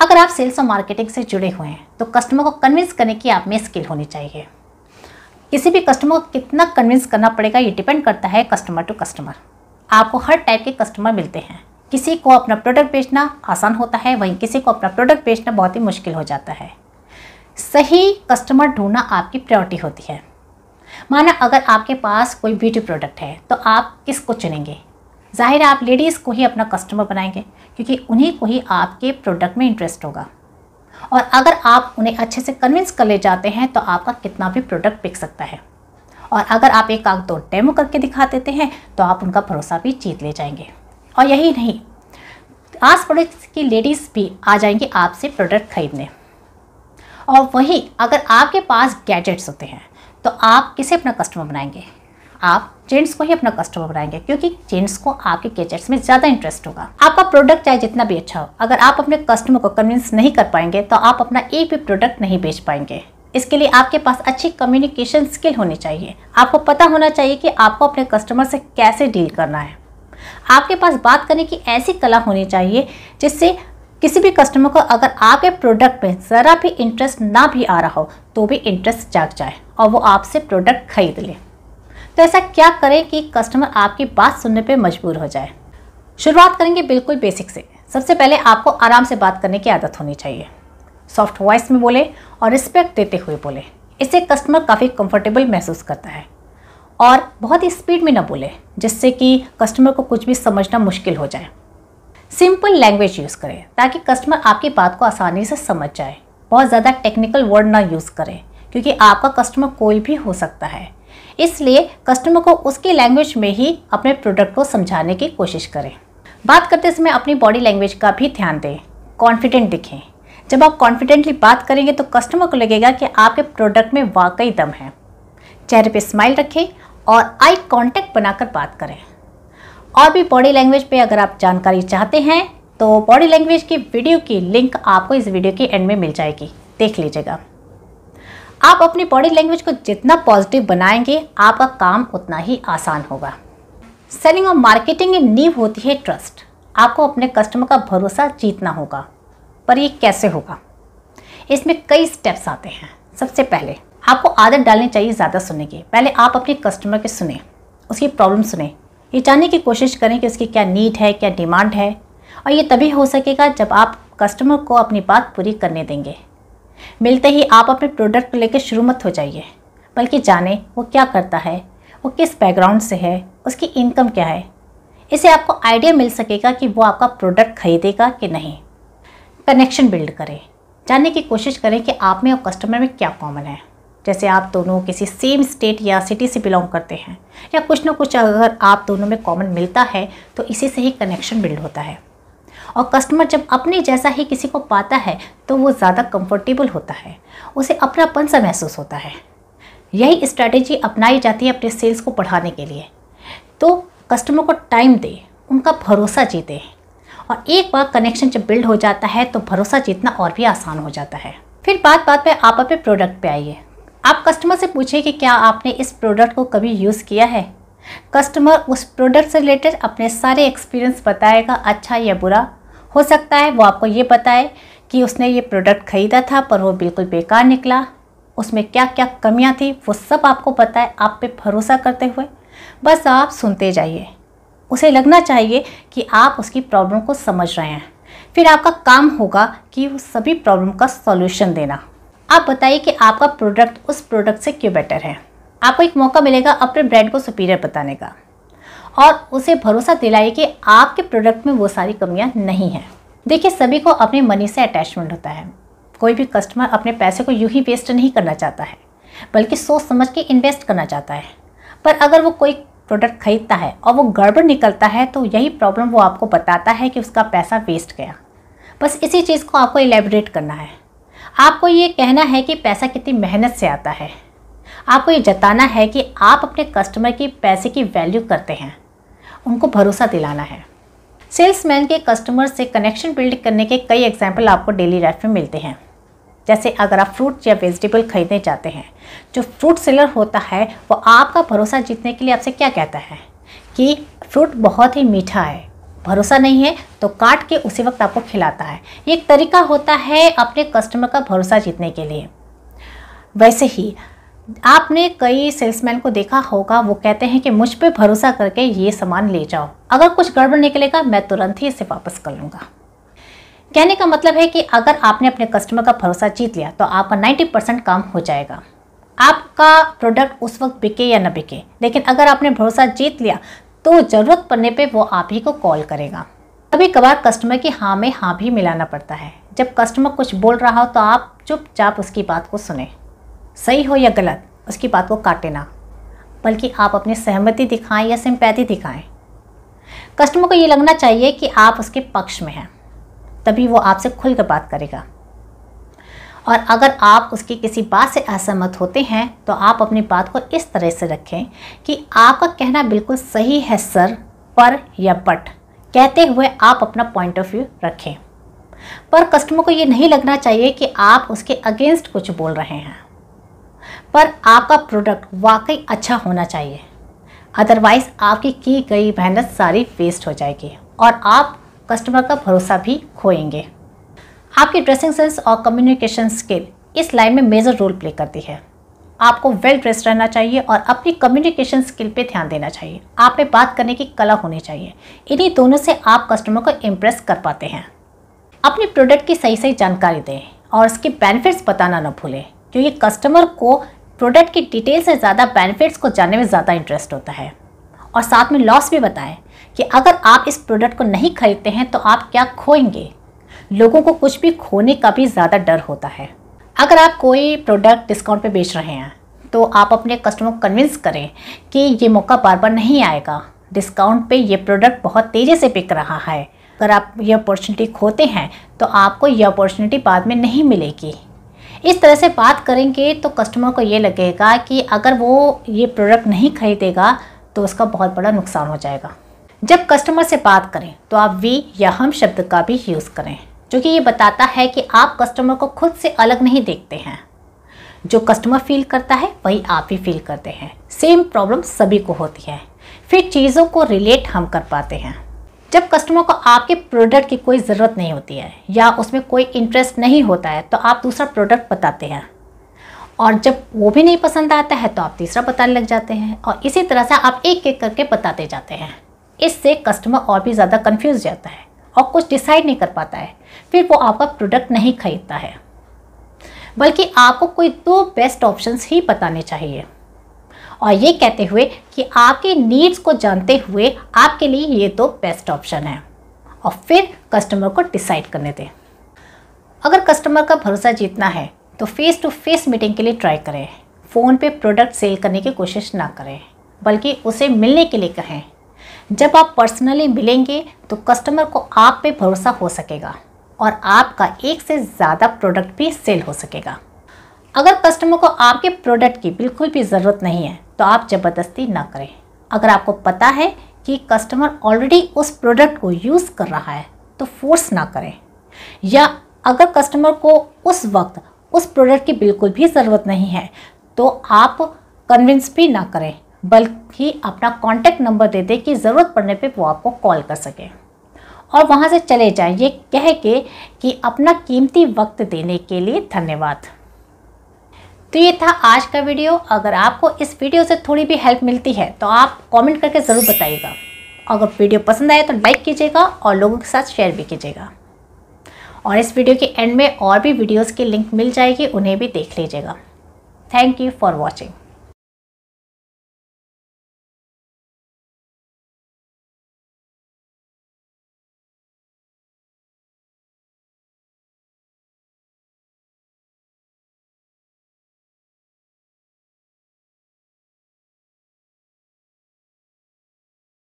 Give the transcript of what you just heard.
अगर आप सेल्स और मार्केटिंग से जुड़े हुए हैं तो कस्टमर को कन्विंस करने की आप में स्किल होनी चाहिए। किसी भी कस्टमर को कितना कन्विंस करना पड़ेगा, ये डिपेंड करता है कस्टमर टू कस्टमर आपको हर टाइप के कस्टमर मिलते हैं। किसी को अपना प्रोडक्ट बेचना आसान होता है, वहीं किसी को अपना प्रोडक्ट बेचना बहुत ही मुश्किल हो जाता है। सही कस्टमर ढूंढना आपकी प्रायोरिटी होती है। माना अगर आपके पास कोई ब्यूटी प्रोडक्ट है तो आप किसको चुनेंगे? ज़ाहिर है आप लेडीज़ को ही अपना कस्टमर बनाएँगे, क्योंकि उन्हीं को ही आपके प्रोडक्ट में इंटरेस्ट होगा। और अगर आप उन्हें अच्छे से कन्विंस कर ले जाते हैं तो आपका कितना भी प्रोडक्ट बिक सकता है। और अगर आप एक आग दो डेमो करके दिखा देते हैं तो आप उनका भरोसा भी जीत ले जाएँगे। और यही नहीं आस पड़ोस की लेडीज़ भी आ जाएँगी आपसे प्रोडक्ट खरीदने। और वही, अगर आपके पास गैजेट्स होते हैं तो आप किसे अपना कस्टमर बनाएँगे? आप जेंट्स को ही अपना कस्टमर बनाएँगे, क्योंकि जेंट्स को आपके गैजेट्स में ज़्यादा इंटरेस्ट होगा। आपका प्रोडक्ट चाहे जितना भी अच्छा हो, अगर आप अपने कस्टमर को कन्विंस नहीं कर पाएँगे तो आप अपना एक भी प्रोडक्ट नहीं बेच पाएँगे। इसके लिए आपके पास अच्छी कम्युनिकेशन स्किल होनी चाहिए। आपको पता होना चाहिए कि आपको अपने कस्टमर से कैसे डील करना है। आपके पास बात करने की ऐसी कला होनी चाहिए, जिससे किसी भी कस्टमर को अगर आपके प्रोडक्ट में ज़रा भी इंटरेस्ट ना भी आ रहा हो तो भी इंटरेस्ट जाग जाए और वो आपसे प्रोडक्ट खरीद ले। तो ऐसा क्या करें कि कस्टमर आपकी बात सुनने पर मजबूर हो जाए? शुरुआत करेंगे बिल्कुल बेसिक से। सबसे पहले आपको आराम से बात करने की आदत होनी चाहिए। सॉफ्ट वॉइस में बोले और रिस्पेक्ट देते हुए बोले। इससे कस्टमर काफ़ी कंफर्टेबल महसूस करता है। और बहुत ही स्पीड में ना बोले, जिससे कि कस्टमर को कुछ भी समझना मुश्किल हो जाए। सिंपल लैंग्वेज यूज़ करें, ताकि कस्टमर आपकी बात को आसानी से समझ जाए। बहुत ज़्यादा टेक्निकल वर्ड ना यूज़ करें, क्योंकि आपका कस्टमर कोई भी हो सकता है। इसलिए कस्टमर को उसकी लैंग्वेज में ही अपने प्रोडक्ट को समझाने की कोशिश करें। बात करते समय अपनी बॉडी लैंग्वेज का भी ध्यान दें। कॉन्फिडेंट दिखें। जब आप कॉन्फिडेंटली बात करेंगे तो कस्टमर को लगेगा कि आपके प्रोडक्ट में वाकई दम है। चेहरे पे स्माइल रखें और आई कांटेक्ट बनाकर बात करें। और भी बॉडी लैंग्वेज पे अगर आप जानकारी चाहते हैं तो बॉडी लैंग्वेज की वीडियो की लिंक आपको इस वीडियो के एंड में मिल जाएगी। देख लीजिएगा। आप अपनी बॉडी लैंग्वेज को जितना पॉजिटिव बनाएँगे, आपका काम उतना ही आसान होगा। सेलिंग और मार्केटिंग की नींव होती है ट्रस्ट। आपको अपने कस्टमर का भरोसा जीतना होगा, पर ये कैसे होगा? इसमें कई स्टेप्स आते हैं। सबसे पहले, आपको आदत डालनी चाहिए ज़्यादा सुनने की। पहले आप अपने कस्टमर के सुने, उसकी प्रॉब्लम सुने। ये जानने की कोशिश करें कि उसकी क्या नीड है, क्या डिमांड है, और ये तभी हो सकेगा जब आप कस्टमर को अपनी बात पूरी करने देंगे। मिलते ही आप अपने प्रोडक्ट को लेकर शुरू मत हो जाइए, बल्कि जाने वो क्या करता है, वो किस बैकग्राउंड से है, उसकी इनकम क्या है। इसे आपको आइडिया मिल सकेगा कि वो आपका प्रोडक्ट खरीदेगा कि नहीं। कनेक्शन बिल्ड करें। जानने की कोशिश करें कि आप में और कस्टमर में क्या कॉमन है। जैसे आप दोनों किसी सेम स्टेट या सिटी से बिलोंग करते हैं, या कुछ ना कुछ अगर आप दोनों में कॉमन मिलता है तो इसी से ही कनेक्शन बिल्ड होता है। और कस्टमर जब अपने जैसा ही किसी को पाता है तो वो ज़्यादा कंफर्टेबल होता है। उसे अपनापन सा महसूस होता है। यही स्ट्रैटेजी अपनाई जाती है अपने सेल्स को बढ़ाने के लिए। तो कस्टमर को टाइम दे, उनका भरोसा जीते। और एक बार कनेक्शन जब बिल्ड हो जाता है तो भरोसा जीतना और भी आसान हो जाता है। फिर बात बात पे आप अपने प्रोडक्ट पे आइए। आप कस्टमर से पूछिए कि क्या आपने इस प्रोडक्ट को कभी यूज़ किया है? कस्टमर उस प्रोडक्ट से रिलेटेड अपने सारे एक्सपीरियंस बताएगा अच्छा या बुरा। हो सकता है, वो आपको ये बताए कि उसने ये प्रोडक्ट ख़रीदा था, पर वो बिल्कुल बेकार निकला। उसमें क्या क्या कमियाँ थी, वो सब आपको पता है, आप पे भरोसा करते हुए। बस आप सुनते जाइए। उसे लगना चाहिए कि आप उसकी प्रॉब्लम को समझ रहे हैं। फिर आपका काम होगा कि उस सभी प्रॉब्लम का सॉल्यूशन देना। आप बताइए कि आपका प्रोडक्ट उस प्रोडक्ट से क्यों बेटर है। आपको एक मौका मिलेगा अपने ब्रांड को सुपीरियर बताने का। और उसे भरोसा दिलाइए कि आपके प्रोडक्ट में वो सारी कमियाँ नहीं हैं। देखिए, सभी को अपने मनी से अटैचमेंट होता है। कोई भी कस्टमर अपने पैसे को यूँ ही वेस्ट नहीं करना चाहता है, बल्कि सोच समझ के इन्वेस्ट करना चाहता है। पर अगर वो कोई प्रोडक्ट खरीदता है और वो गड़बड़ निकलता है तो यही प्रॉब्लम वो आपको बताता है कि उसका पैसा वेस्ट गया। बस इसी चीज़ को आपको एलेबरेट करना है। आपको ये कहना है कि पैसा कितनी मेहनत से आता है। आपको ये जताना है कि आप अपने कस्टमर की पैसे की वैल्यू करते हैं। उनको भरोसा दिलाना है। सेल्समैन के कस्टमर से कनेक्शन बिल्ड करने के कई एग्ज़ाम्पल आपको डेली लाइफ में मिलते हैं। जैसे अगर आप फ्रूट या वेजिटेबल खरीदने जाते हैं, जो फ्रूट सेलर होता है, वो आपका भरोसा जीतने के लिए आपसे क्या कहता है? कि फ्रूट बहुत ही मीठा है। भरोसा नहीं है तो काट के उसी वक्त आपको खिलाता है। ये एक तरीका होता है अपने कस्टमर का भरोसा जीतने के लिए। वैसे ही आपने कई सेल्समैन को देखा होगा, वो कहते हैं कि मुझ पे भरोसा करके ये सामान ले जाओ। अगर कुछ गड़बड़ निकलेगा, मैं तुरंत ही इसे वापस कर लूँगा। कहने का मतलब है कि अगर आपने अपने कस्टमर का भरोसा जीत लिया तो आपका 90 परसेंट काम हो जाएगा। आपका प्रोडक्ट उस वक्त बिके या न बिके, लेकिन अगर आपने भरोसा जीत लिया तो ज़रूरत पड़ने पे वो आप ही को कॉल करेगा। कभी कभार कस्टमर की हाँ में हाँ भी मिलाना पड़ता है। जब कस्टमर कुछ बोल रहा हो तो आप चुपचाप उसकी बात को सुने। सही हो या गलत, उसकी बात को काटे ना। बल्कि आप अपनी सहमति दिखाएँ या सिंपैथी दिखाएँ। कस्टमर को ये लगना चाहिए कि आप उसके पक्ष में हैं, तभी वो आपसे खुल कर बात करेगा। और अगर आप उसकी किसी बात से असहमत होते हैं तो आप अपनी बात को इस तरह से रखें कि आपका कहना बिल्कुल सही है, सर, पर या बट कहते हुए आप अपना पॉइंट ऑफ़ व्यू रखें। पर कस्टमर को ये नहीं लगना चाहिए कि आप उसके अगेंस्ट कुछ बोल रहे हैं। पर आपका प्रोडक्ट वाकई अच्छा होना चाहिए। अदरवाइज़ आपकी की गई मेहनत सारी वेस्ट हो जाएगी और आप कस्टमर का भरोसा भी खोएँगे। आपकी ड्रेसिंग सेंस और कम्युनिकेशन स्किल इस लाइन में मेजर रोल प्ले करती है। आपको वेल ड्रेस रहना चाहिए और अपनी कम्युनिकेशन स्किल पे ध्यान देना चाहिए। आप में बात करने की कला होनी चाहिए। इन्हीं दोनों से आप कस्टमर को इम्प्रेस कर पाते हैं। अपने प्रोडक्ट की सही सही जानकारी दें और इसके बेनिफिट्स बताना न भूलें। क्योंकि कस्टमर को प्रोडक्ट की डिटेल से ज़्यादा बेनिफिट्स को जानने में ज़्यादा इंटरेस्ट होता है। और साथ में लॉस भी बताएँ कि अगर आप इस प्रोडक्ट को नहीं खरीदते हैं तो आप क्या खोएँगे? लोगों को कुछ भी खोने का भी ज़्यादा डर होता है। अगर आप कोई प्रोडक्ट डिस्काउंट पे बेच रहे हैं तो आप अपने कस्टमर को कन्विंस करें कि ये मौका बार बार नहीं आएगा। डिस्काउंट पे ये प्रोडक्ट बहुत तेज़ी से बिक रहा है। अगर आप ये अपॉर्चुनिटी खोते हैं तो आपको ये अपॉर्चुनिटी बाद में नहीं मिलेगी। इस तरह से बात करेंगे तो कस्टमर को ये लगेगा कि अगर वो ये प्रोडक्ट नहीं खरीदेगा तो उसका बहुत बड़ा नुकसान हो जाएगा। जब कस्टमर से बात करें तो आप वी या हम शब्द का भी यूज़ करें, जो कि ये बताता है कि आप कस्टमर को खुद से अलग नहीं देखते हैं। जो कस्टमर फील करता है, वही आप भी फील करते हैं। सेम प्रॉब्लम सभी को होती है। फिर चीज़ों को रिलेट हम कर पाते हैं। जब कस्टमर को आपके प्रोडक्ट की कोई ज़रूरत नहीं होती है या उसमें कोई इंटरेस्ट नहीं होता है तो आप दूसरा प्रोडक्ट बताते हैं। और जब वो भी नहीं पसंद आता है तो आप तीसरा बताने लग जाते हैं और इसी तरह से आप एक एक करके बताते जाते हैं। इससे कस्टमर और भी ज़्यादा कन्फ्यूज़ जाता है और कुछ डिसाइड नहीं कर पाता है, फिर वो आपका प्रोडक्ट नहीं खरीदता है। बल्कि आपको कोई दो बेस्ट ऑप्शंस ही बताने चाहिए। और ये कहते हुए कि आपके नीड्स को जानते हुए आपके लिए ये दो बेस्ट ऑप्शन है। और फिर कस्टमर को डिसाइड करने दें। अगर कस्टमर का भरोसा जीतना है तो फेस टू फेस मीटिंग के लिए ट्राई करें। फ़ोन पे प्रोडक्ट सेल करने की कोशिश ना करें, बल्कि उसे मिलने के लिए कहें। जब आप पर्सनली मिलेंगे तो कस्टमर को आप पे भरोसा हो सकेगा और आपका एक से ज़्यादा प्रोडक्ट भी सेल हो सकेगा। अगर कस्टमर को आपके प्रोडक्ट की बिल्कुल भी ज़रूरत नहीं है तो आप ज़बरदस्ती ना करें। अगर आपको पता है कि कस्टमर ऑलरेडी उस प्रोडक्ट को यूज़ कर रहा है तो फोर्स ना करें। या अगर कस्टमर को उस वक्त उस प्रोडक्ट की बिल्कुल भी ज़रूरत नहीं है तो आप कन्विंस भी ना करें, बल्कि अपना कॉन्टैक्ट नंबर दे दें कि ज़रूरत पड़ने पे वो आपको कॉल कर सके। और वहाँ से चले जाएँ ये कह के कि अपना कीमती वक्त देने के लिए धन्यवाद। तो ये था आज का वीडियो। अगर आपको इस वीडियो से थोड़ी भी हेल्प मिलती है तो आप कमेंट करके ज़रूर बताइएगा। अगर वीडियो पसंद आए तो लाइक कीजिएगा और लोगों के साथ शेयर भी कीजिएगा। और इस वीडियो के एंड में और भी वीडियोस की लिंक मिल जाएगी, उन्हें भी देख लीजिएगा। Thank you for watching